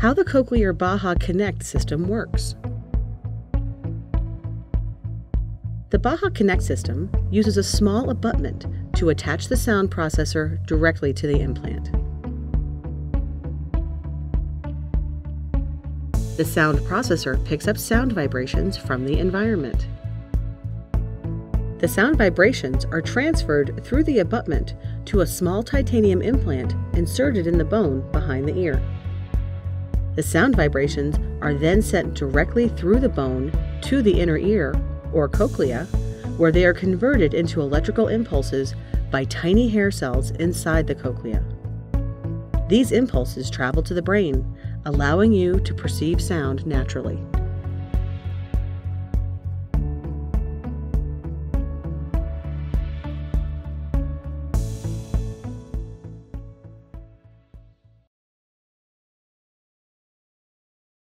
How the Cochlear Baha Connect system works. The Baha Connect system uses a small abutment to attach the sound processor directly to the implant. The sound processor picks up sound vibrations from the environment. The sound vibrations are transferred through the abutment to a small titanium implant inserted in the bone behind the ear. The sound vibrations are then sent directly through the bone to the inner ear, or cochlea, where they are converted into electrical impulses by tiny hair cells inside the cochlea. These impulses travel to the brain, allowing you to perceive sound naturally.